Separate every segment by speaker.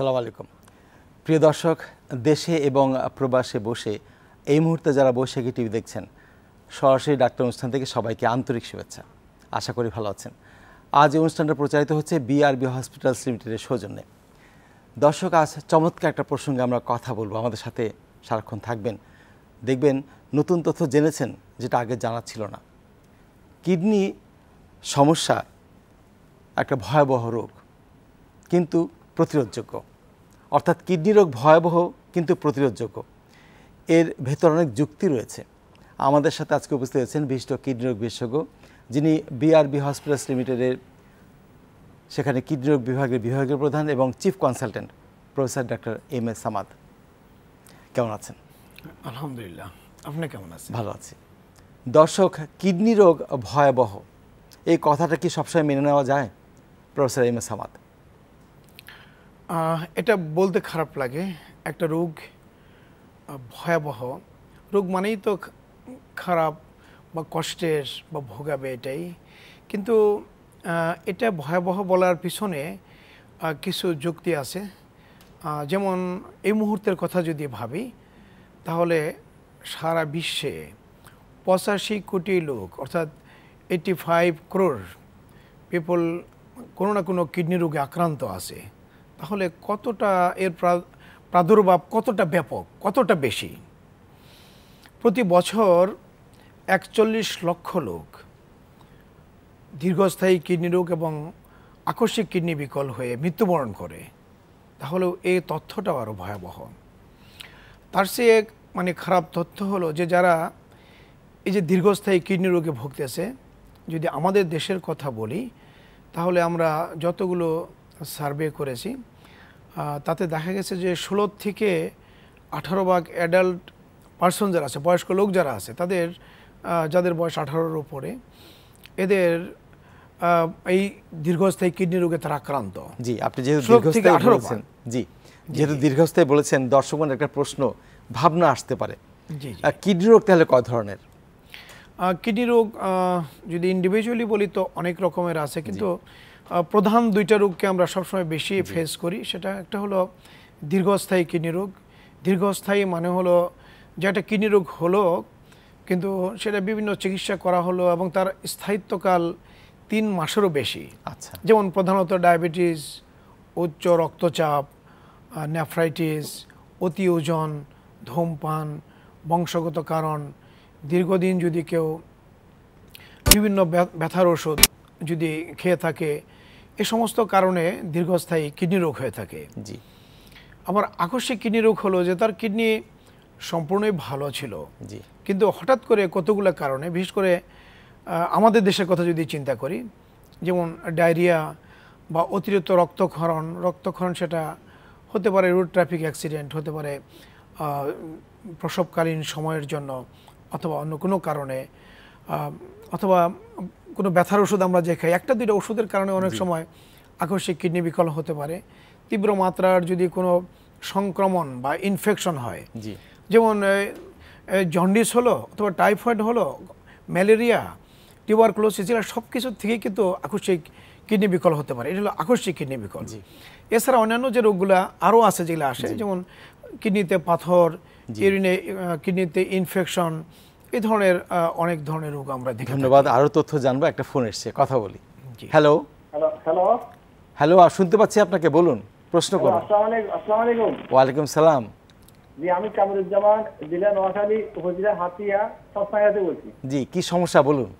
Speaker 1: আসসালামু আলাইকুম। প্রিয় দর্শক, দেশে এবং প্রবাসে বসে এই মুহূর্তে যারা বসে বৈশাখী টিভি দেখছেন, সরাসরি ডাক্তার অনুষ্ঠান থেকে সবাইকে আন্তরিক শুভেচ্ছা। আশা করি ভালো আছেন। আজ অনুষ্ঠানটা প্রচারিত হচ্ছে বিআরবি হসপিটালস লিমিটেডের সৌজন্যে। দর্শক, আজ চমৎকার একটা প্রসঙ্গে আমরা কথা বলব। আমাদের সাথে সারাক্ষণ থাকবেন। দেখবেন নতুন তথ্য জেনেছেন যেটা আগে জানা ছিল না। কিডনি সমস্যা, একটা ভয়াবহ রোগ, কিন্তু প্রতিরোধযোগ্য। অর্থাৎ কিডনি রোগ ভয়াবহ কিন্তু প্রতিরোধযোগ্য। এর ভেতর অনেক যুক্তি রয়েছে। আমাদের সাথে আজকে উপস্থিত হয়েছেন বিশিষ্ট কিডনি রোগ বিশেষজ্ঞ যিনি বিআরবি হসপিটালস লিমিটেডের সেখানে কিডনি রোগ বিভাগের বিভাগীয় প্রধান এবং chief consultant professor doctor M S Samad কেমন আছেন?
Speaker 2: আলহামদুলিল্লাহ। আপনি কেমন আছেন?
Speaker 1: ভালো আছি। দর্শক কিডনি রোগ ভয়াবহ এই কথাটা কি সবসময় মেনে নেওয়া যায়? প্রফেসর এম এস সামাদ
Speaker 2: এটা বলতে খারাপ লাগে। একটা রোগ ভয়াবহ। রোগ মানেই তো খারাপ বা কষ্টের বা ভোগাবে এটাই। কিন্তু এটা ভয়াবহ বলার পিছনে কিছু যুক্তি আছে। যেমন এই মুহূর্তের কথা যদি ভাবি, তাহলে সারা বিশ্বে পঁচাশি কোটি লোক, অর্থাৎ এইটি ফাইভ ক্রোর পিপল কোনো না কোনো কিডনি রোগে আক্রান্ত আছে। তাহলে কতটা এর প্রাদুর্ভাব কতটা ব্যাপক, কতটা বেশি? প্রতি বছর একচল্লিশ লক্ষ লোক দীর্ঘস্থায়ী কিডনি রোগ এবং আকস্মিক কিডনি বিকল হয়ে মৃত্যুবরণ করে। তাহলে এই তথ্যটাও আরও ভয়াবহ। তার চেয়ে মানে খারাপ তথ্য হলো যে যারা এই যে দীর্ঘস্থায়ী কিডনি রোগে ভুগতেছে, যদি আমাদের দেশের কথা বলি, তাহলে আমরা যতগুলো সার্ভে করেছি। তাতে দেখা গেছে যে ষোলো থেকে আঠারো ভাগ অ্যাডাল্ট পার্সন যারা আছে বয়স্ক লোক যারা আছে তাদের যাদের বয়স আঠারোর উপরে এদের এই দীর্ঘস্থায়ী কিডনি রোগে তারা আক্রান্ত।
Speaker 1: জি আপনি যেহেতু দীর্ঘস্থায়ী বলেছেন জি যেহেতু দীর্ঘস্থায়ী বলেছেন দর্শক একটা প্রশ্ন ভাবনা আসতে পারে। কিডনি রোগ তাহলে কয় ধরনের?
Speaker 2: কিডনি রোগ যদি ইন্ডিভিজুয়ালি বলি তো অনেক রকমের আছে কিন্তু প্রধান দুইটা রোগকে আমরা সবসময় বেশি ফেস করি। সেটা একটা হলো দীর্ঘস্থায়ী কিডনি রোগ। দীর্ঘস্থায়ী মানে হলো যে একটা কিডনি রোগ হলো কিন্তু সেটা বিভিন্ন চিকিৎসা করা হলো এবং তার স্থায়িত্বকাল তিন মাসেরও বেশি।
Speaker 1: আচ্ছা।
Speaker 2: যেমন প্রধানত ডায়াবেটিস উচ্চ রক্তচাপ নেফ্রাইটিস অতি ওজন ধূমপান বংশগত কারণ দীর্ঘদিন যদি কেউ বিভিন্ন ব্য- ব্যথার ওষুধ যদি খেয়ে থাকে এ সমস্ত কারণে দীর্ঘস্থায়ী কিডনি রোগ হয়ে থাকে।
Speaker 1: জি।
Speaker 2: আবার আকস্মিক কিডনি রোগ হলো যে তার কিডনি সম্পূর্ণই ভালো ছিল।
Speaker 1: জি।
Speaker 2: কিন্তু হঠাৎ করে কতগুলো কারণে বিশেষ করে আমাদের দেশের কথা যদি চিন্তা করি যেমন ডায়রিয়া বা অতিরিক্ত রক্তক্ষরণ রক্তক্ষরণ সেটা হতে পারে রোড ট্রাফিক অ্যাক্সিডেন্ট হতে পারে প্রসবকালীন সময়ের জন্য অথবা অন্য কোনো কারণে অথবা কোনো ব্যথার ওষুধ আমরা যে খাই একটা দুইটা ওষুধের কারণে অনেক সময় আকস্মিক কিডনি বিকল হতে পারে। তীব্র মাত্রার যদি কোনো সংক্রমণ বা ইনফেকশন হয় যেমন জন্ডিস হলো অথবা টাইফয়েড হলো ম্যালেরিয়া টিউবারক্লোসিস এরা সব কিছুর থেকে কিন্তু আকস্মিক কিডনি বিকল হতে পারে। এটা হলো আকস্মিক কিডনি বিকল। এছাড়া অন্যান্য যে রোগগুলো আরও আছে যেগুলো আসে যেমন কিডনিতে পাথর ইউরিনে কিডনিতে ইনফেকশন এই ধরনের অনেক ধরনের রোগ আমরা দেখি
Speaker 1: ধন্যবাদ। আরও তথ্য জানব একটা ফোন এসছে কথা বলি। হ্যালো?
Speaker 3: Hello hello?
Speaker 1: হ্যালো আর শুনতে পাচ্ছি আপনাকে বলুন প্রশ্ন করুন।
Speaker 3: আসসালামু আলাইকুম
Speaker 1: ওয়ালাইকুম সালাম।
Speaker 3: জি আমি কামরুজ্জামান জেলা নোয়াখালী উপজেলা হাতিয়া সবসাইয়াতে বলছি।
Speaker 1: জি কি সমস্যা বলুন।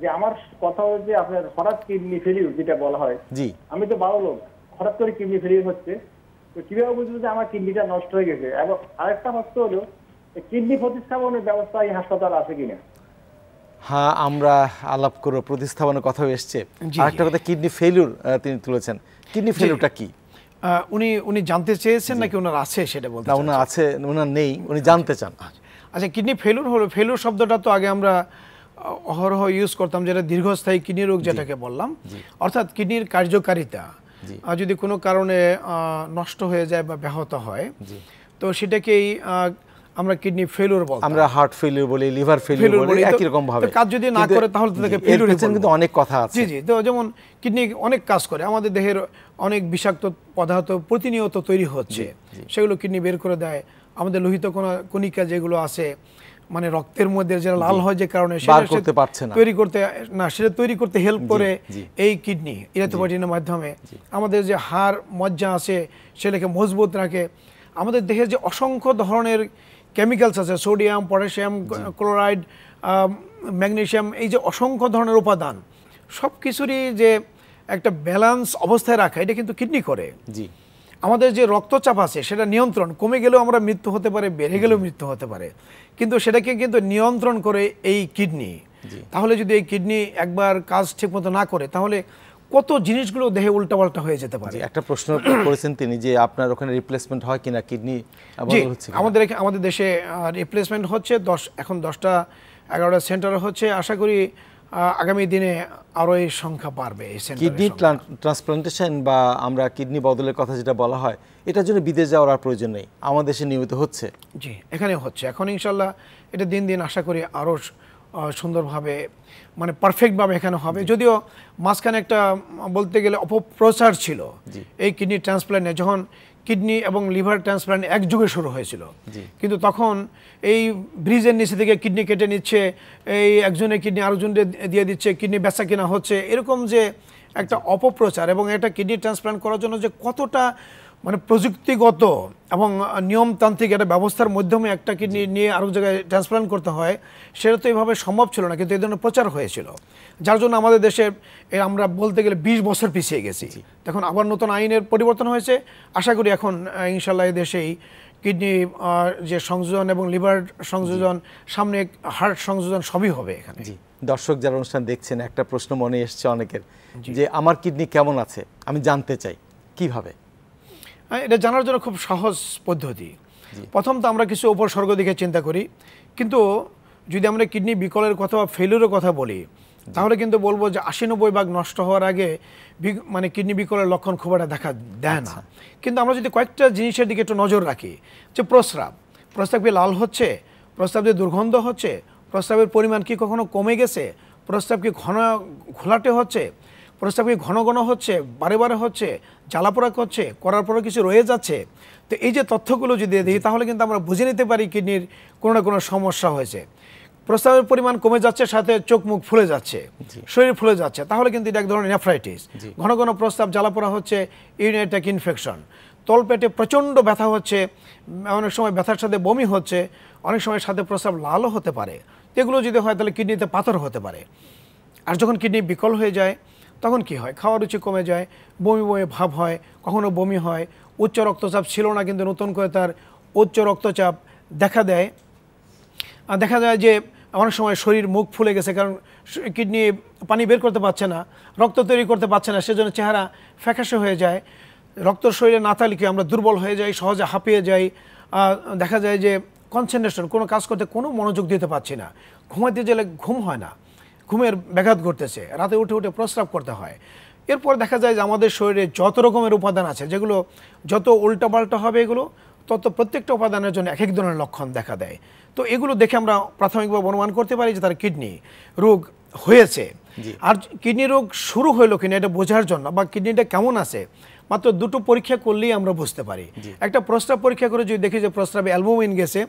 Speaker 3: যে আমার কথা হচ্ছে আপনার হঠাৎ কিডনি ফেলিউর যেটা বলা হয়।
Speaker 1: জি।
Speaker 3: আমি তো বড় লোক হঠাৎ করে কিডনি ফেলিউর হচ্ছে। তো কীভাবে বুঝব যে আমার কিডনিটা নষ্ট হয়ে গেছে? এবং আরেকটা প্রশ্ন হলো কিডনি প্রতিস্থাপনের ব্যবস্থা এই হাসপাতাল আছে কিনা?
Speaker 1: হ্যাঁ আমরা আলাপ করব প্রতিস্থাপনের কথাও এসছে। আরেকটা কথা কিডনি ফেলিউর তিনি তুলেছেন। কিডনি ফেলিউরটা কি?
Speaker 2: উনি উনি জানতে চেয়েছেন নাকি ওনার আছে সেটা বলতে
Speaker 1: না ওনার আছে ওনার নেই উনি জানতে চান।
Speaker 2: আচ্ছা কিডনি ফেলুর হলো ফেলুর শব্দটা তো আগে আমরা অহরহ ইউজ করতাম যেটা দীর্ঘস্থায়ী কিডনি রোগ যেটাকে বললাম। অর্থাৎ কিডনির কার্যকারিতা যদি কোনো কারণে নষ্ট হয়ে যায় বা ব্যাহত হয় তো সেটাকেই আমরা কিডনি ফেলিওর বলতাম।
Speaker 1: আমরা হার্ট ফেলিওর বলি লিভার ফেলিওর বলি
Speaker 2: বলি,
Speaker 1: একই রকম ভাবে
Speaker 2: কাজ যদি না করে তাহলে তাকে
Speaker 1: এর কিন্তু অনেক কথা আছে।
Speaker 2: জি জি তো যেমন কিডনি অনেক কাজ করে আমাদের দেহের অনেক বিষাক্ত পদার্থ প্রতিনিয়ত তৈরি হচ্ছে। সেগুলো কিডনি বের করে দেয়। আমাদের লোহিত কণিকা যেগুলো আছে মানে রক্তের মধ্যে যেটা লাল হয় যে কারণে সেটা
Speaker 1: করতে পারছে না।
Speaker 2: তৈরি করতে না সেটা তৈরি করতে হেল্প করে এই কিডনি ইরাথোপাটিনের মাধ্যমে। আমাদের যে হাড় মজ্জা আছে সেটাকে মজবুত রাখে। আমাদের দেহের যে অসংখ্য ধরনের কেমিক্যালস আছে সোডিয়াম পটাশিয়াম ক্লোরাইড ম্যাগনেশিয়াম এই যে অসংখ্য ধরনের উপাদান সব কিছুরই যে একটা ব্যালেন্স অবস্থায় রাখা এটা কিন্তু কিডনি করে।
Speaker 1: জি।
Speaker 2: আমাদের যে রক্তচাপ আছে সেটা নিয়ন্ত্রণ কমে গেলেও আমরা মৃত্যু হতে পারে বেড়ে গেলেও মৃত্যু হতে পারে কিন্তু সেটাকে কিন্তু নিয়ন্ত্রণ করে এই কিডনি। তাহলে যদি এই কিডনি একবার কাজ ঠিকমতো না করে তাহলে কত জিনিসগুলো দেহে উল্টাপাল্টা হয়ে যেতে পারে?
Speaker 1: একটা প্রশ্ন করেছেন তিনি যে আপনার ওখানে রিপ্লেসমেন্ট হয় কিনা কিডনি হচ্ছে
Speaker 2: আমাদের আমাদের দেশে রিপ্লেসমেন্ট হচ্ছে দশ এখন দশটা এগারোটা সেন্টার হচ্ছে। আশা করি আগামী দিনে আরও এই সংখ্যা বাড়বে
Speaker 1: কিডনি ট্রান্সপ্লান্টেশন বা আমরা কিডনি বদলের কথা যেটা বলা হয় এটার জন্য বিদেশ যাওয়ার আর প্রয়োজন নেই। আমাদের দেশে নিয়মিত হচ্ছে।
Speaker 2: জি এখানে হচ্ছে। এখন ইনশাল্লাহ এটা দিন দিন আশা করি আরও সুন্দরভাবে মানে পারফেক্টভাবে এখানে হবে। যদিও মাঝখানে একটা বলতে গেলে অপপ্রচার ছিল। এই কিডনি ট্রান্সপ্লান্টে যখন কিডনি এবং লিভার ট্রান্সপ্লান্ট একযুগে শুরু হয়েছিল। কিন্তু তখন এই ব্রিজের নিচে থেকে কিডনি কেটে নিচ্ছে এই একজনের কিডনি আরেকজনকে দিয়ে দিচ্ছে কিডনি বেচা কিনা হচ্ছে এরকম যে একটা অপপ্রচার এবং এটা কিডনি ট্রান্সপ্লান্ট করার জন্য যে কতটা মানে প্রযুক্তিগত এবং নিয়মতান্ত্রিক একটা ব্যবস্থার মাধ্যমে একটা কিডনি নিয়ে আরেক জায়গায় ট্রান্সপ্লান্ট করতে হয় সেটা তো এইভাবে সম্ভব ছিল না কিন্তু এই ধরনের প্রচার হয়েছিল। যার জন্য আমাদের দেশে আমরা বলতে গেলে বিশ বছর পিছিয়ে গেছি। এখন আবার নতুন আইনের পরিবর্তন হয়েছে। আশা করি এখন ইনশাল্লাহ এই দেশেই কিডনি যে সংযোজন এবং লিভার সংযোজন সামনে হার্ট সংযোজন সবই হবে এখানে।
Speaker 1: জি। দর্শক যারা অনুষ্ঠান দেখছেন একটা প্রশ্ন মনে এসছে অনেকের যে আমার কিডনি কেমন আছে? আমি জানতে চাই। কীভাবে?
Speaker 2: এটা জানার জন্য খুব সহজ পদ্ধতি। প্রথম তো আমরা কিছু উপসর্গ দিকে চিন্তা করি। কিন্তু যদি আমরা কিডনি বিকলের কথা বা ফেলিউরের কথা বলি তাহলে কিন্তু বলব যে আশি নব্বই ভাগ নষ্ট হওয়ার আগে মানে কিডনি বিকলের লক্ষণ খুব একটা দেখা দেয় না। কিন্তু আমরা যদি কয়েকটা জিনিসের দিকে একটু নজর রাখি যে প্রস্রাব প্রস্রাব কি লাল হচ্ছে প্রস্রাব দিয়ে দুর্গন্ধ হচ্ছে প্রস্রাবের পরিমাণ কি কখনো কমে গেছে প্রস্রাব কি ঘন ঘোলাটে হচ্ছে প্রস্তাব কি ঘন ঘন হচ্ছে বারে বারে হচ্ছে জ্বালাপোড়া করছে করার পরে কিছু রয়ে যাচ্ছে। তো এই যে তথ্যগুলো যদি দিই তাহলে কিন্তু আমরা বুঝে নিতে পারি কিডনির কোনো না কোনো সমস্যা হয়েছে। প্রস্তাবের পরিমাণ কমে যাচ্ছে সাথে চোখ মুখ ফুলে যাচ্ছে শরীর ফুলে যাচ্ছে। তাহলে কিন্তু এটা এক ধরনের নেফ্রাইটিস ঘন ঘন প্রস্তাব জ্বালাপোড়া হচ্ছে ইউরিনাইটাক ইনফেকশন তলপেটে প্রচণ্ড ব্যথা হচ্ছে অনেক সময় ব্যথার সাথে বমি হচ্ছে অনেক সময় সাথে প্রস্রাব লালও হতে পারে। এগুলো যদি হয় তাহলে কিডনিতে পাথর হতে পারে। আর যখন কিডনি বিকল হয়ে যায় তখন কি হয়? খাওয়ার রুচি কমে যায়, বমি বমি ভাব হয়, কখনো বমি হয়, উচ্চ রক্তচাপ ছিল না কিন্তু নতুন করে তার উচ্চ রক্তচাপ দেখা দেয়। আর দেখা যায় যে অনেক সময় শরীর মুখ ফুলে গেছে কারণ কিডনি পানি বের করতে পারছে না, রক্ত তৈরি করতে পারছে না, সেজন্য চেহারা ফ্যাকাশে হয়ে যায়। রক্ত শরীরে না থাকলে কি আমরা দুর্বল হয়ে যাই, সহজে হাঁপিয়ে যাই? দেখা যায় যে কনসেন্ট্রেশন কোনো কাজ করতে কোনো মনোযোগ দিতে পারছি না। ঘুমাইতে গেলে ঘুম হয় না। ঘুমের ব্যাঘাত ঘটতেছে। রাতে উঠে উঠে প্রস্রাব করতে হয়। এরপর দেখা যায় যে আমাদের শরীরে যত রকমের উপাদান আছে যেগুলো যত উল্টাপাল্টা হবে এগুলো তত প্রত্যেকটা উপাদানের জন্য এক এক ধরনের লক্ষণ দেখা দেয়। তো এগুলো দেখে আমরা প্রাথমিকভাবে অনুমান করতে পারি যে তার কিডনি রোগ হয়েছে। আর কিডনি রোগ শুরু হইল কিনা এটা বোঝার জন্য বা কিডনিটা কেমন আছে মাত্র দুটো পরীক্ষা করলেই আমরা বুঝতে পারি। একটা প্রস্রাব পরীক্ষা করে যদি দেখি যে প্রস্রাবে অ্যালবুমিন গেছে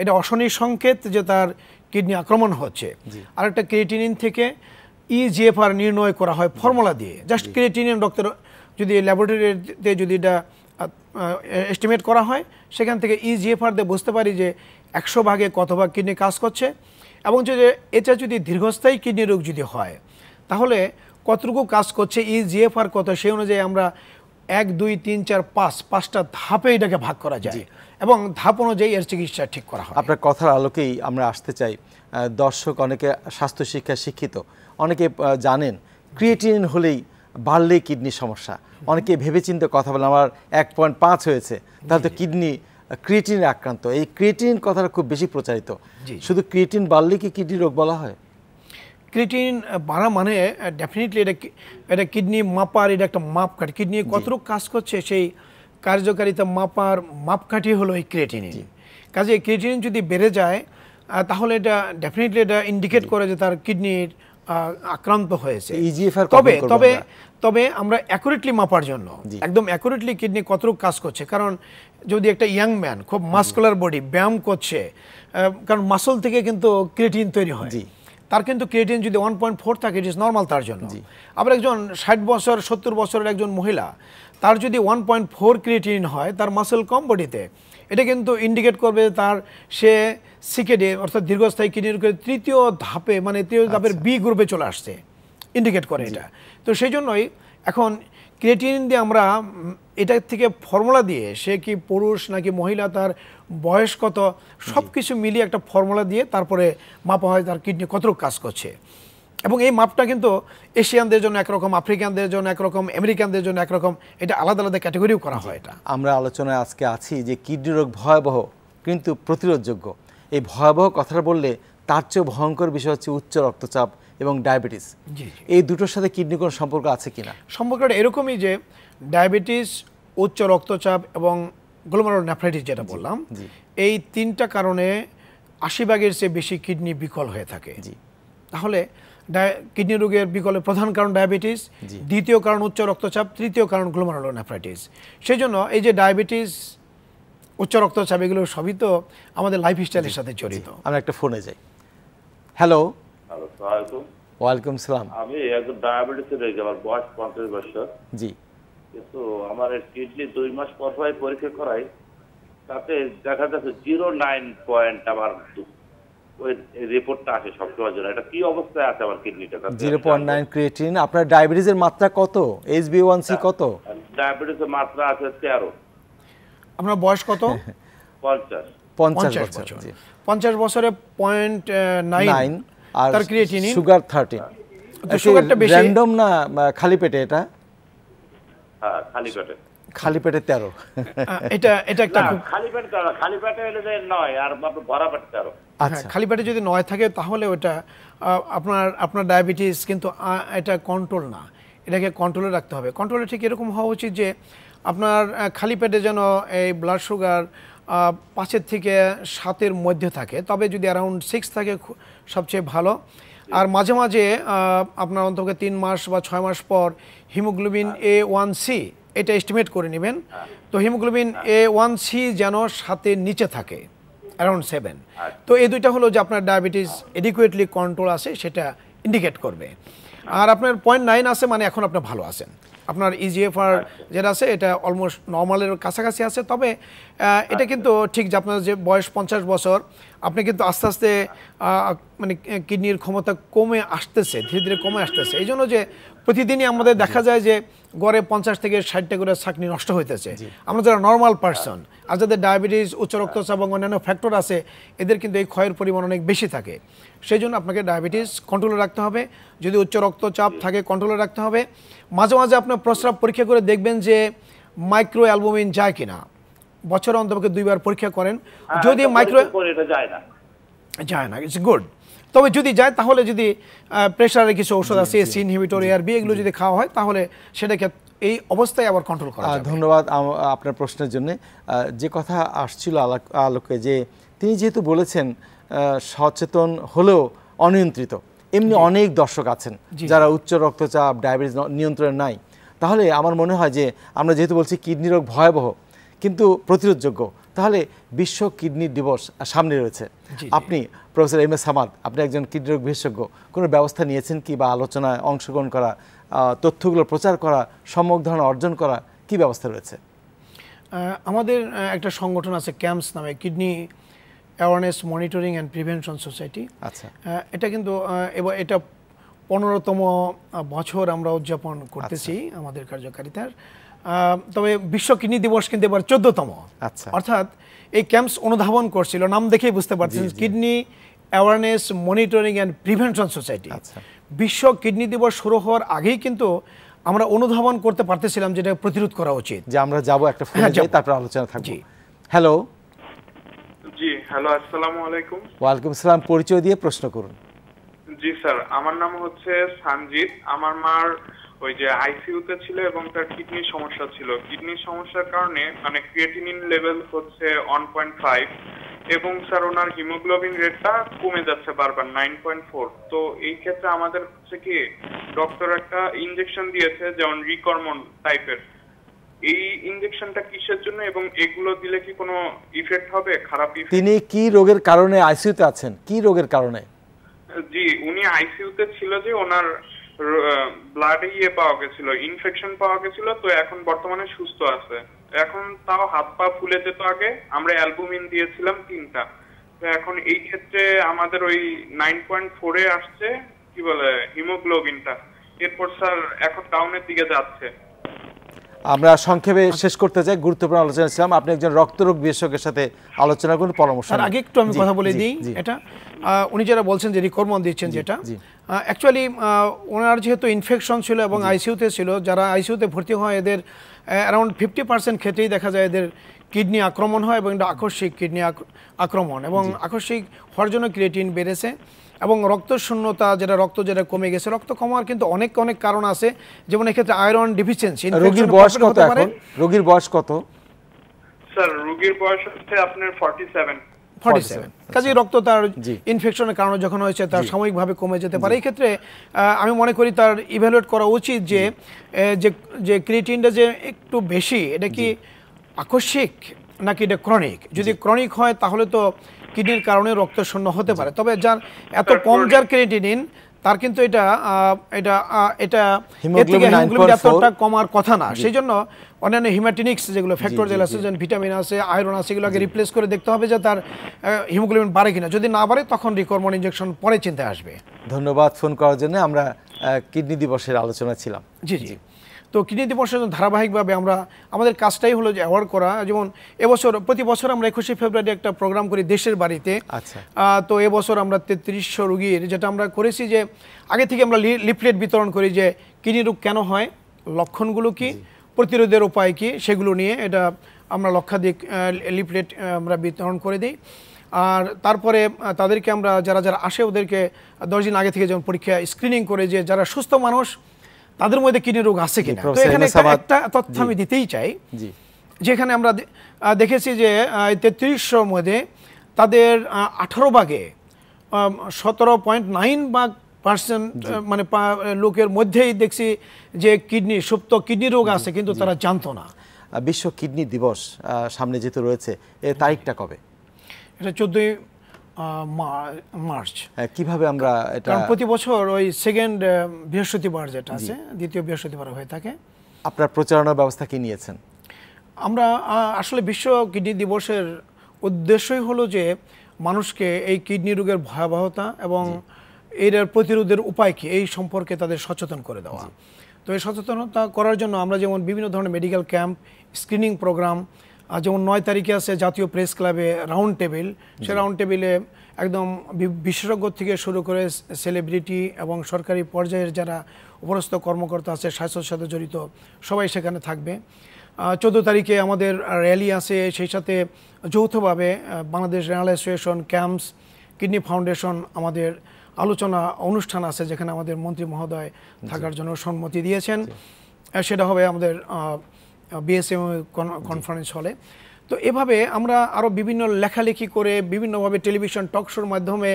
Speaker 2: এটা অশনি সংকেত যে তার কিডনি আক্রমণ হচ্ছে। আর একটা ক্রিয়েটিনিন থেকে ইজিএফআর নির্ণয় করা হয় ফর্মুলা দিয়ে। জাস্ট ক্রিয়েটিনিন ডক্টর যদি ল্যাবরেটরিতে যদি এটা এস্টিমেট করা হয় সেখান থেকে ইজিএফআর দিয়ে বুঝতে পারি যে একশো ভাগে কত ভাগ কিডনি কাজ করছে এবং যদি এটা যদি দীর্ঘস্থায়ী কিডনি রোগ যদি হয় তাহলে কতটুকু কাজ করছে ইজিএফআর কত সেই অনুযায়ী আমরা এক দুই তিন চার পাঁচ পাঁচটা ধাপে এটাকে ভাগ করা যায়। এবং ধাপ অনুযায়ী এর চিকিৎসা ঠিক করা হয়।
Speaker 1: আপনার কথার আলোকেই আমরা আসতে চাই। দর্শক অনেকে স্বাস্থ্য শিক্ষায় শিক্ষিত অনেকে জানেন ক্রিয়েটিনিন হলেই বাড়লেই কিডনি সমস্যা। অনেকে ভেবেচিন্তে কথা বলে আমার এক পয়েন্ট পাঁচ হয়েছে তাহলে তো কিডনি ক্রিয়েটিনে আক্রান্ত। এই ক্রিয়েটিন কথাটা খুব বেশি প্রচারিত। শুধু ক্রিয়েটিন বাড়লেই কি কিডনি রোগ বলা হয়?
Speaker 2: ক্রিটিন বাড়া মানে ডেফিনেটলি এটা এটা কিডনি মাপার এটা একটা মাপকাঠি। কিডনি কতটুকু কাজ করছে সেই কার্যকারিতা মাপার মাপকাঠি হলো এই ক্রিয়েটিনিন কাজে ক্রিয়েটিনিন যদি বেড়ে যায় তাহলে এটা ডেফিনেটলি এটা ইন্ডিকেট করে যে তার কিডনির আক্রান্ত হয়েছে। তবে তবে তবে আমরা অ্যাকুরেটলি মাপার জন্য একদম অ্যাকুরেটলি কিডনি কতটুকু কাজ করছে। কারণ যদি একটা ইয়াং ম্যান খুব মাস্কুলার বডি ব্যায়াম করছে কারণ মাসল থেকে কিন্তু ক্রিয়েটিন তৈরি হয়। তার কিন্তু ক্রিয়েটিন যদি ওয়ান পয়েন্ট ফোর থাকে ইট ইস নর্মাল তার জন্য। আবার একজন ষাট বছর সত্তর বছরের একজন মহিলা তার যদি ওয়ান পয়েন্ট ফোর ক্রিয়েটিন হয় তার মাসেল কম বডিতে এটা কিন্তু ইন্ডিকেট করবে তার সে সিকেডে অর্থাৎ দীর্ঘস্থায়ী কিডনি রোগের তৃতীয় ধাপে মানে তৃতীয় ধাপের বি গ্রুপে চলে আসছে। ইন্ডিকেট করে এটা। তো সেই জন্যই এখন ক্রিয়েটিন দিয়ে আমরা এটার থেকে ফর্মুলা দিয়ে সে কি পুরুষ নাকি মহিলা তার বয়স কত সব কিছু মিলিয়ে একটা ফর্মুলা দিয়ে তারপরে মাপা হয় তার কিডনি কতটুকু কাজ করছে। এবং এই মাপটা কিন্তু এশিয়ানদের জন্য একরকম আফ্রিকানদের জন্য একরকম আমেরিকানদের জন্য একরকম এটা আলাদা আলাদা ক্যাটাগরিও করা হয় এটা।
Speaker 1: আমরা আলোচনায় আজকে আছি যে কিডনি রোগ ভয়াবহ কিন্তু প্রতিরোধযোগ্য। এই ভয়াবহ কথাটা বললে তার চেয়েও ভয়ঙ্কর বিষয় হচ্ছে উচ্চ রক্তচাপ। এবং ডায়াবেটিস। এই দুটোর সাথে কিডনি কোনো সম্পর্ক আছে কিনা?
Speaker 2: সম্পর্কটা এরকমই যে ডায়াবেটিস উচ্চ রক্তচাপ এবং গ্লোমারুলার নেফ্রাইটিস যেটা বললাম এই তিনটা কারণে আশি ভাগের চেয়ে বেশি কিডনি বিকল হয়ে থাকে।
Speaker 1: জি।
Speaker 2: তাহলে কিডনি রোগের বিকলের প্রধান কারণ ডায়াবেটিস দ্বিতীয় কারণ উচ্চ রক্তচাপ তৃতীয় কারণ গ্লোমারুলার নেফ্রাইটিস সেই জন্য এই যে ডায়াবেটিস উচ্চ রক্তচাপ এগুলো সবই তো আমাদের লাইফ স্টাইলের সাথে জড়িত।
Speaker 1: আমরা একটা ফোনে যাই। হ্যালো?
Speaker 4: হ্যালো সালামালাইকুম
Speaker 1: ওয়ালাইকুম সালাম।
Speaker 4: আমি একজন ডায়াবেটিসের রোগী আমার বয়স পঞ্চাশ বছর।
Speaker 1: জি।
Speaker 4: কিন্তু আমার কিডনি দুই মাস পর পর পরীক্ষা করাই তাতে দেখা যাচ্ছে জিরো নাইন পয়েন্ট আমার ওই রিপোর্টটা আসে সবসময় জন্য। এটা কি অবস্থায় আছে আমার কিডনিটা?
Speaker 1: Zero point nine creatine. আপনার ডায়াবেটিসের মাত্রা কত? এইচ বি ওয়ান সি কত?
Speaker 4: ডায়াবেটিসের মাত্রা আছে তেরো।
Speaker 2: আপনার বয়স কত?
Speaker 4: পঞ্চাশ।
Speaker 1: পঞ্চাশ
Speaker 2: পঞ্চাশ
Speaker 1: বছর
Speaker 2: বছর। পঞ্চাশ বছরে পয়েন্ট নাইন
Speaker 1: নাইন আর
Speaker 2: তার ক্রিয়েটিনিন
Speaker 1: সুগার থার্টিন
Speaker 2: তো সুগারটা বেশি?
Speaker 1: র্যান্ডম না খালি পেটে এটা?
Speaker 4: হ্যাঁ খালি পেটে।
Speaker 1: খালি পেটে তেরো।
Speaker 2: আহ, এটা এটা একটা খুব
Speaker 4: খালি পেট খালি পেটে হলে যে নয় আর ভরা পেটে তেরো।
Speaker 2: হ্যাঁ,
Speaker 1: আচ্ছা।
Speaker 2: খালি পেটে যদি নয় থাকে তাহলে ওটা আপনার আপনার ডায়াবেটিস কিন্তু এটা কন্ট্রোল না। এটাকে কন্ট্রোলে রাখতে হবে। কন্ট্রোলে ঠিক এরকম হওয়া উচিত যে আপনার খালি পেটে যেন এই ব্লাড সুগার পাঁচের থেকে সাতের মধ্যে থাকে। তবে যদি অ্যারাউন্ড সিক্স থাকে সবচেয়ে ভালো। আর মাঝে মাঝে আপনার অন্তত তিন মাস বা ছয় মাস পর হিমোগ্লোবিন এ ওয়ান সি এটা এস্টিমেট করে নেবেন। তো হিমোগ্লোবিন এ ওয়ান সি যেন সাতের নিচে থাকে অ্যারাউন্ড সেভেন তো এই দুইটা হলো যে আপনার ডায়াবেটিস এডিকুয়েটলি কন্ট্রোল আছে সেটা ইন্ডিকেট করবে। আর আপনার পয়েন্ট নাইন আছে মানে এখন আপনি ভালো আছেন। আপনার ইজিএফআর যেটা আছে এটা অলমোস্ট নর্মালের কাছাকাছি আছে। তবে এটা কিন্তু ঠিক যে আপনার যে বয়স পঞ্চাশ বছর আপনি কিন্তু আস্তে আস্তে মানে কিডনির ক্ষমতা কমে আসতেছে ধীরে ধীরে কমে আসতেছে। এই জন্য যে প্রতিদিনই আমাদের দেখা যায় যে গড়ে পঞ্চাশ থেকে ষাটটা করে চাকনি নষ্ট হইতেছে। আমরা যারা নর্মাল পার্সন আর যাদের ডায়াবেটিস উচ্চ রক্তচাপ এবং অন্যান্য ফ্যাক্টর আছে এদের কিন্তু এই ক্ষয়ের পরিমাণ অনেক বেশি থাকে। সেই জন্য আপনাকে ডায়াবেটিস কন্ট্রোলে রাখতে হবে। যদি উচ্চ রক্তচাপ থাকে কন্ট্রোলে রাখতে হবে। মাঝে মাঝে আপনার প্রস্রাব পরীক্ষা করে দেখবেন যে মাইক্রো অ্যালবুমিন যায় কিনা। বছরে অন্তপক্ষে দুইবার পরীক্ষা করেন। যদি মাইক্রো
Speaker 4: যায় না।
Speaker 2: যায় না ইটস গুড তবে যদি যায় তাহলে যদি প্রেশারের কিছু ঔষধ আছে এসি ইনহিবিটর এআর বি এগুলো যদি খাওয়া হয় তাহলে সেটাকে এই অবস্থায় আবার কন্ট্রোল করা
Speaker 1: ধন্যবাদ আপনার প্রশ্নের জন্য। যে কথা আসছিল আলাক- আলোকে যে তিনি যেহেতু বলেছেন সচেতন হলেও অনিয়ন্ত্রিত। এমনি অনেক দর্শক আছেন যারা উচ্চ রক্তচাপ ডায়াবেটিস নিয়ন্ত্রণে নাই। তাহলে আমার মনে হয় যে আমরা যেহেতু বলছি কিডনি রোগ ভয়াবহ কিন্তু প্রতিরোধযোগ্য। তাহলে বিশ্ব কিডনি দিবস সামনে রয়েছে। আপনি প্রফেসর এম এস সামাদ আপনি একজন কিডনি রোগ বিশেষজ্ঞ কোনো ব্যবস্থা নিয়েছেন কি বা আলোচনায় অংশগ্রহণ করা তথ্যগুলো প্রচার করা সম্যক ধারণা অর্জন করা কি ব্যবস্থা রয়েছে?
Speaker 2: আমাদের একটা সংগঠন আছে ক্যাম্পস নামে kidney awareness monitoring and prevention society.
Speaker 1: আচ্ছা।
Speaker 2: এটা কিন্তু এবার এটা পনেরোতম বছর আমরা উদযাপন করতেছি আমাদের কার্যকারিতার। তবে বিশ্ব কিডনি দিবস কিন্তু এবার চোদ্দতম।
Speaker 1: আচ্ছা।
Speaker 2: অর্থাৎ এই ক্যাম্পস অনুধাবন করছিল নাম দেখেই বুঝতে পারছেন kidney awareness monitoring and prevention society
Speaker 1: আচ্ছা।
Speaker 2: বিশ্ব কিডনি দিবস শুরু হওয়ার আগেই কিন্তু আমরা অনুধাবন করতে পারতেছিলাম যেটা প্রতিরোধ করা উচিত।
Speaker 1: যে আমরা যাব একটা ফোনে
Speaker 2: হ্যাঁ,
Speaker 1: যাই তারপর আলোচনা থাকব।
Speaker 2: জি।
Speaker 1: হ্যালো।
Speaker 5: জি হ্যালো আসসালামু আলাইকুম।
Speaker 1: ওয়ালাইকুম সালাম পরিচয় দিয়ে প্রশ্ন করুন।
Speaker 5: জি স্যার আমার নাম হচ্ছে সানজিৎ। আমার মার ওই যে আইসিইউতে ছিল এবং তার কিডনির সমস্যা ছিল। কিডনির সমস্যার কারণে মানে ক্রিয়েটিনিন লেভেল হচ্ছে ওয়ান পয়েন্ট ফাইভ এবং স্যার ওনার হিমোগ্লোবিন রেটটা কমে যাচ্ছে বারবার নাইন পয়েন্ট ফোর তো এই ক্ষেত্রে আমাদের হচ্ছে কি ডক্টর একটা ইনজেকশন দিয়েছে যেমন রিকর্মন টাইপের এই ইনজেকশনটা কিসের জন্য এবং এগুলো দিলে কি কোনো ইফেক্ট হবে? খারাপ ইফেক্ট
Speaker 1: তিনি কি রোগের কারণে আইসিইউতে আছেন? কি রোগের কারণে?
Speaker 5: জি উনি আইসিইউতে ছিল যে ওনার ব্লাডে ইয়ে পাওয়া গেছিল ইনফেকশন পাওয়া গেছিল তো এখন বর্তমানে সুস্থ আছে। এখন তাও হাত পা ফুলে যেত আগে আমরা অ্যালবুমিন দিয়েছিলাম তিনটা। তো এখন এই ক্ষেত্রে আমাদের ওই নাইন পয়েন্ট ফোরে আসছে কি বলে হিমোগ্লোবিনটা এরপর স্যার এখন ডাউনের দিকে যাচ্ছে।
Speaker 1: আমরা সংক্ষেপে শেষ করতে চাই গুরুত্বপূর্ণ আলোচনা ছিলাম। আপনি একজন রক্তরোগ বিশেষজ্ঞের সাথে আলোচনা করুন পরামর্শ
Speaker 2: আগে একটু আমি কথা বলে দিই। এটা। উনি যেটা বলছেন যে রিকর্মন দিচ্ছেন যেটা। অ্যাকচুয়ালি ওনার যেহেতু ইনফেকশন ছিল এবং আইসিইউতে ছিল যারা আইসিইউতে ভর্তি হয় এদের অ্যারাউন্ড ফিফটি পার্সেন্ট ক্ষেত্রেই দেখা যায় এদের কিডনি আক্রমণ হয় এবং এটা আকস্মিক কিডনি আক্রমণ এবং আকস্মিক হওয়ার জন্য ক্রিয়েটিন বেড়েছে এবং রক্ত শূন্যতা যেটা রক্ত যেটা কমে গেছে রক্ত কমার কিন্তু অনেক অনেক কারণ আছে। যেমন এক্ষেত্রে আয়রন ডিফিসিয়েন্সি
Speaker 1: রোগীর বয়স কত এখন? রোগীর বয়স কত?
Speaker 5: স্যার রোগীর বয়স হচ্ছে আপনার ফর্টি সেভেন
Speaker 2: ফর্টি সেভেন কাজে রক্ত তার। ইনফেকশনের কারণে যখন হয়েছে তার সাময়িকভাবে কমে যেতে পারে এই ক্ষেত্রে আমি মনে করি তার ইভ্যালুয়েট করা উচিত যে যে যে ক্রিয়েটিনটা যে একটু বেশি এটা কি আকস্মিক নাকি এটা ক্রনিক যদি ক্রনিক হয় তাহলে তো কিডনির কারণে রক্ত শূন্য হতে পারে। তবে যার এত কম যার ক্রিয়েটিনিন তার কিন্তু এটা এটা এটা এর থেকে
Speaker 1: Hemoglobin
Speaker 2: hemoglobin
Speaker 1: 9.4
Speaker 2: এতটা কমার কথা না। সেই জন্য অন্যান্য হিমাটিনিক্স যেগুলো ফ্যাক্টর যেগুলো আছে যেমন ভিটামিন আছে আয়রন আছে এগুলোকে রিপ্লেস করে দেখতে হবে যে তার হিমোগ্লোবিন বাড়ে কিনা। যদি না বাড়ে তখন রিকর্মন ইঞ্জেকশন পরে চিন্তায় আসবে।
Speaker 1: ধন্যবাদ ফোন করার জন্য। আমরা কিডনি দিবসের আলোচনা ছিলাম।
Speaker 2: জি জি। তো কিডনি দিবসের জন্য ধারাবাহিকভাবে আমরা আমাদের কাজটাই হলো যে অ্যাওয়ার্ড করা। যেমন এবছর প্রতি বছর আমরা একুশে ফেব্রুয়ারি একটা প্রোগ্রাম করি দেশের বাড়িতে।
Speaker 1: আচ্ছা।
Speaker 2: তো এবছর আমরা তেত্রিশশো রুগীর যেটা আমরা করেছি যে আগে থেকে আমরা লিফলেট বিতরণ করি যে কিডনি রোগ কেন হয় লক্ষণগুলো কি প্রতিরোধের উপায় কি সেগুলো নিয়ে এটা আমরা লক্ষাধিক লিফলেট আমরা বিতরণ করে দিই। আর তারপরে তাদেরকে আমরা যারা যারা আসে ওদেরকে দশ দিন আগে থেকে যেমন পরীক্ষা স্ক্রিনিং করে যে যারা সুস্থ মানুষ তাদের মধ্যে কিডনি রোগ আছে কিনা? তো এখানে একটা- তথ্য আমি দিতেই চাই। যেখানে আমরা দেখেছি যে তেত্রিশশোর মধ্যে তাদের আঠারো ভাগে সতেরো পয়েন্ট নাইন ভাগ পার্সেন্ট মানে লোকের মধ্যেই দেখছি যে কিডনি সুপ্ত কিডনি রোগ আছে কিন্তু তারা জানতো না।
Speaker 1: বিশ্ব কিডনি দিবস সামনে যেহেতু রয়েছে এর তারিখটা কবে?
Speaker 2: এটা চোদ্দই মার্চ।
Speaker 1: আহ, কীভাবে আমরা এটা
Speaker 2: প্রতি বছর ওই সেকেন্ড বৃহস্পতিবার যেটা আছে দ্বিতীয় বৃহস্পতিবার হয়ে থাকে।
Speaker 1: আপনার প্রচারণার ব্যবস্থা কি নিয়েছেন?
Speaker 2: আমরা আসলে বিশ্ব কিডনি দিবসের উদ্দেশ্যই হলো যে মানুষকে এই কিডনি রোগের ভয়াবহতা এবং এর প্রতিরোধের উপায় কি এই সম্পর্কে তাদের সচেতন করে দেওয়া। তো এই সচেতনতা করার জন্য আমরা যেমন বিভিন্ন ধরনের মেডিকেল ক্যাম্প স্ক্রিনিং প্রোগ্রাম যেমন নয় তারিখে আছে জাতীয় প্রেস ক্লাবে রাউন্ড টেবিল সে রাউন্ড টেবিলে একদম বিশেষজ্ঞ থেকে শুরু করে সেলিব্রিটি এবং সরকারি পর্যায়ের যারা উপরস্থ কর্মকর্তা আছে স্বাস্থ্যের সাথে জড়িত সবাই সেখানে থাকবে। চোদ্দ তারিখে আমাদের র্যালি আছে সেই সাথে যৌথভাবে Bangladesh renal association CAMPS kidney foundation আমাদের আলোচনা অনুষ্ঠান আছে যেখানে আমাদের মন্ত্রী মহোদয় থাকার জন্য সম্মতি দিয়েছেন। সেটা হবে আমাদের বিএসএম কনফারেন্স হলে। তো এভাবে আমরা আরও বিভিন্ন লেখালেখি করে বিভিন্নভাবে টেলিভিশন টক শোর মাধ্যমে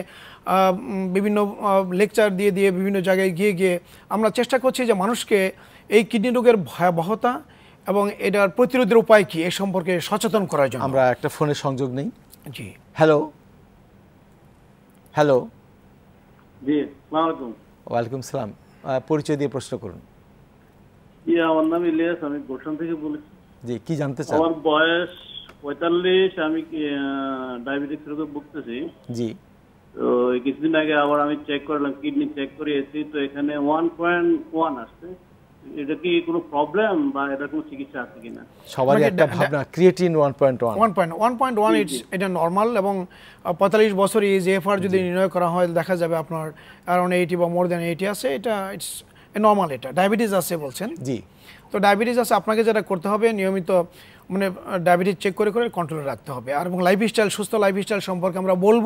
Speaker 2: বিভিন্ন লেকচার দিয়ে দিয়ে বিভিন্ন জায়গায় গিয়ে গিয়ে আমরা চেষ্টা করছি যে মানুষকে এই কিডনি রোগের ভয়াবহতা এবং এটার প্রতিরোধের উপায় কি এ সম্পর্কে সচেতন করার জন্য।
Speaker 1: আমরা একটা ফোনের সংযোগ নেই।
Speaker 2: জি।
Speaker 1: হ্যালো হ্যালো
Speaker 6: জি আলাইকুম।
Speaker 1: ওয়ালাইকুম সালাম। পরিচয় দিয়ে প্রশ্ন করুন।
Speaker 6: জি আমার নাম ইলিয়াস আমি গোলশান থেকে বলেছি।
Speaker 1: জি কি জানতে চান?
Speaker 6: আমার বয়স পঁয়তাল্লিশ আমি ডায়াবেটিস রোগে ভুগতেছি।
Speaker 1: জি।
Speaker 6: তো কিছুদিন আগে আবার আমি চেক করলাম কিডনি চেক করিয়েছি তো এখানে ওয়ান পয়েন্ট ওয়ান আসছে। এটা কি কোনো প্রবলেম বা এটা কোনো চিকিৎসা আছে কিনা?
Speaker 1: সবারই একটা ভাবনা creatine one point one
Speaker 2: one point one point one it's এটা নর্মাল এবং পঁয়তাল্লিশ বছর এই জেএফআর যদি নির্ণয় করা হয় দেখা যাবে আপনার অ্যারাউন্ড এইটি বা মোর দ্যান এইটি আছে এটা ইটস নর্মাল এটা। ডায়াবেটিস আছে বলছেন?
Speaker 1: জি।
Speaker 2: তো ডায়াবেটিস আছে আপনাকে যেটা করতে হবে নিয়মিত মানে ডায়াবেটিস চেক করে করে কন্ট্রোলে রাখতে হবে। আর এবং লাইফস্টাইল সুস্থ লাইফস্টাইল সম্পর্কে আমরা বলব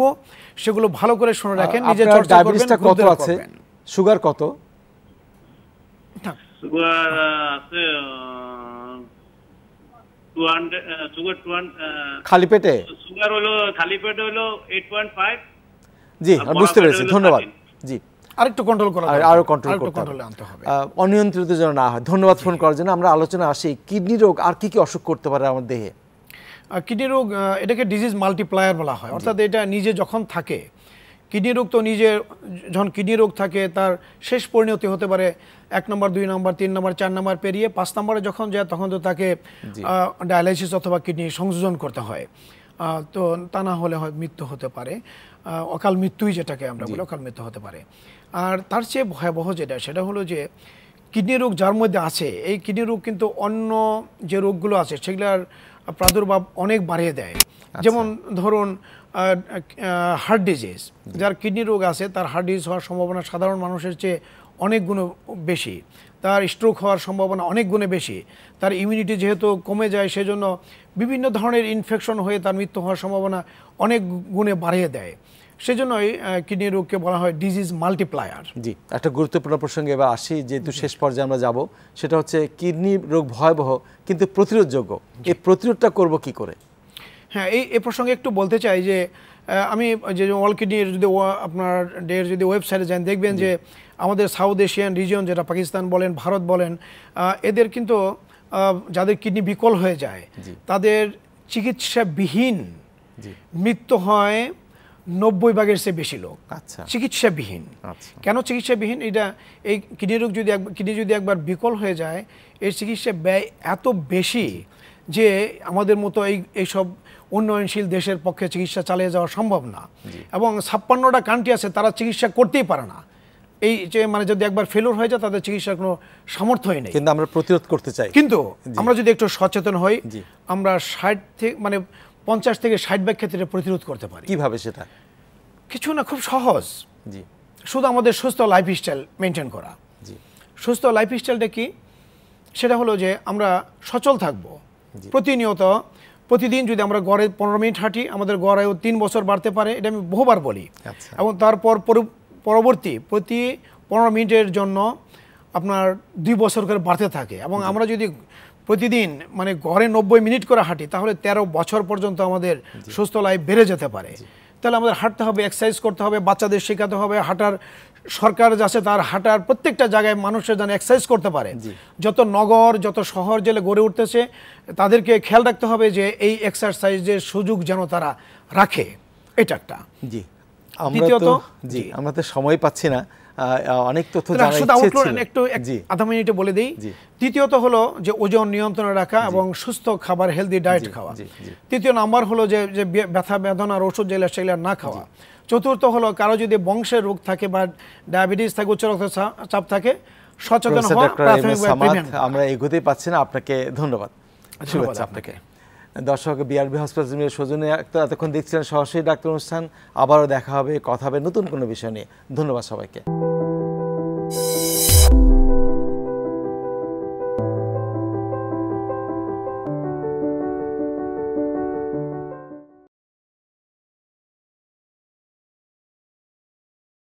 Speaker 2: সেগুলো ভালো করে শুনে রাখেন নিজে চর্চা করবেন
Speaker 1: ডায়াবেটিসটা কত আছে? সুগার কত?
Speaker 6: সুগার আছে সুগার
Speaker 1: খালি পেটে?
Speaker 6: সুগার হলো খালি পেটে হলো এইট পয়েন্ট ফাইভ
Speaker 1: জি
Speaker 6: আর
Speaker 1: বুঝতে পেরেছি ধন্যবাদ। জি।
Speaker 2: আরেকটু কন্ট্রোল করা
Speaker 1: আর কন্ট্রোল
Speaker 2: কন্ট্রোলে
Speaker 1: হবে।
Speaker 2: আনতে হবে।
Speaker 1: আহ, অনিয়ন্ত্রিত যেন না হয়। ধন্যবাদ ফোন করার জন্য। আমরা আলোচনা আসি। কিডনি রোগ আর কি কি অসুখ করতে পারে আমার দেহে?
Speaker 2: কিডনি রোগ এটাকে ডিজিজ মাল্টিপ্লায়ার বলা হয়। অর্থাৎ এটা নিজে যখন থাকে কিডনি রোগ তো নিজে যখন কিডনি রোগ থাকে তার শেষ পরিণতি হতে পারে এক নম্বর দুই নম্বর তিন নম্বর চার নম্বর পেরিয়ে পাঁচ নম্বরে যখন যায় তখন তো তাকে ডায়ালাইসিস অথবা কিডনি সংযোজন করতে হয়। তো তা না হলে হয় মৃত্যু হতে পারে। অকাল মৃত্যুই যেটাকে আমরা বলি অকাল মৃত্যু হতে পারে। আর তার চেয়ে ভয়াবহ যেটা সেটা হলো যে কিডনি রোগ যার মধ্যে আছে এই কিডনি রোগ কিন্তু অন্য যে রোগগুলো আছে সেগুলার প্রাদুর্ভাব অনেক বাড়িয়ে দেয়। যেমন ধরুন হার্ট ডিজিজ যার কিডনি রোগ আছে তার হার্ট ডিজিজ হওয়ার সম্ভাবনা সাধারণ মানুষের চেয়ে অনেক গুণ বেশি। তার স্ট্রোক হওয়ার সম্ভাবনা অনেক গুণে বেশি। তার ইমিউনিটি যেহেতু কমে যায় সেজন্য বিভিন্ন ধরনের ইনফেকশন হয়ে তার মৃত্যু হওয়ার সম্ভাবনা অনেক গুণে বাড়িয়ে দেয়। সেজন্যই কিডনি রোগকে বলা হয় ডিজিজ মাল্টিপ্লায়ার
Speaker 1: জি একটা গুরুত্বপূর্ণ প্রসঙ্গে এবার আসি যেহেতু শেষ পর্যায়ে আমরা যাব সেটা হচ্ছে কিডনি রোগ ভয়াবহ কিন্তু প্রতিরোধযোগ্য। এই প্রতিরোধটা করব কি করে?
Speaker 2: হ্যাঁ এই এ প্রসঙ্গে একটু বলতে চাই যে আমি যে ওয়ার্ল্ড কিডনির যদি আপনার ডের যদি ওয়েবসাইটে যান দেখবেন যে আমাদের সাউথ এশিয়ান রিজিয়ন যেটা পাকিস্তান বলেন ভারত বলেন এদের কিন্তু যাদের কিডনি বিকল হয়ে যায় তাদের চিকিৎসাবিহীন মৃত্যু হয় নব্বই ভাগের চেয়ে বেশি লোক।
Speaker 1: আচ্ছা।
Speaker 2: চিকিৎসাবিহীন।
Speaker 1: আচ্ছা।
Speaker 2: কেন চিকিৎসাবিহীন? এটা এই কিডনি রোগ যদি কিডনি যদি একবার বিকল হয়ে যায় এর চিকিৎসা ব্যয় এত বেশি যে আমাদের মতো এই এইসব উন্নয়নশীল দেশের পক্ষে চিকিৎসা চালিয়ে যাওয়া সম্ভব না। এবং ছাপ্পান্নটা কান্ট্রি আছে তারা চিকিৎসা করতেই পারে না। এই যে মানে যদি একবার ফেলোর হয়ে যায় তাদের চিকিৎসার কোনো সামর্থ্যই নেই।
Speaker 1: কিন্তু আমরা প্রতিরোধ করতে চাই।
Speaker 2: কিন্তু আমরা যদি একটু সচেতন হই। আমরা ষাট থেকে মানে পঞ্চাশ থেকে ষাট ব্যাগ ক্ষেত্রে প্রতিরোধ করতে পারি।
Speaker 1: কীভাবে সেটা?
Speaker 2: কিছু না খুব সহজ।
Speaker 1: জি।
Speaker 2: শুধু আমাদের সুস্থ লাইফস্টাইল মেনটেন করা।
Speaker 1: জি।
Speaker 2: সুস্থ লাইফস্টাইলটা কি? সেটা হলো যে আমরা সচল থাকব। প্রতিনিয়ত প্রতিদিন যদি আমরা গড়ে পনেরো মিনিট হাঁটি আমাদের গড়ায়ও তিন বছর বাড়তে পারে এটা আমি বহুবার বলি।
Speaker 1: আচ্ছা।
Speaker 2: এবং তারপর পরবর্তী প্রতি পনেরো মিনিটের জন্য আপনার দুই বছর করে বাড়তে থাকে। এবং আমরা যদি প্রতিদিন মানে গড়ে নব্বই মিনিট করে হাঁটি তাহলে তেরো বছর পর্যন্ত আমাদের সুস্থ লাইফ বেড়ে যেতে পারে। তাহলে আমাদের হাঁটতে হবে এক্সারসাইজ করতে হবে বাচ্চাদের শেখাতে হবে হাঁটার সরকার যাচ্ছে তার হাঁটার প্রত্যেকটা জায়গায় মানুষের যেন এক্সারসাইজ করতে পারে। যত নগর যত শহর জেলে গড়ে উঠতেছে তাদেরকে খেয়াল রাখতে হবে যে এই এক্সারসাইজের সুযোগ যেন তারা রাখে এটা একটা।
Speaker 1: জি। আমরা তো জি। আমরা তো সময় পাচ্ছি না। অনেক তথ্য
Speaker 2: একটু আধা মিনিটে বলে দিই।
Speaker 1: জি।
Speaker 2: দ্বিতীয়ত হলো যে ওজন নিয়ন্ত্রণে রাখা এবং সুস্থ খাবার হেলদি ডায়েট খাওয়া। তৃতীয় নাম্বার হলো যে যে ব্যথা বেদনার ওষুধ যেগুলো সেগুলো না খাওয়া। চতুর্থ হলো কারও যদি বংশের রোগ থাকে বা ডায়াবেটিস থাকে উচ্চ রক্তচাপ চাপ থাকে সচেতন হওয়া।
Speaker 1: আমরা এগোতেই পাচ্ছি না। আপনাকে ধন্যবাদ। শুভেচ্ছা আপনাকে। দর্শক বিআরবি হসপিটাল সৌজনে এতক্ষণ দেখছিলেন সরাসরি ডাক্তার অনুষ্ঠান। আবারও দেখা হবে, কথা হবে নতুন কোনো বিষয় নিয়ে। ধন্যবাদ সবাইকে।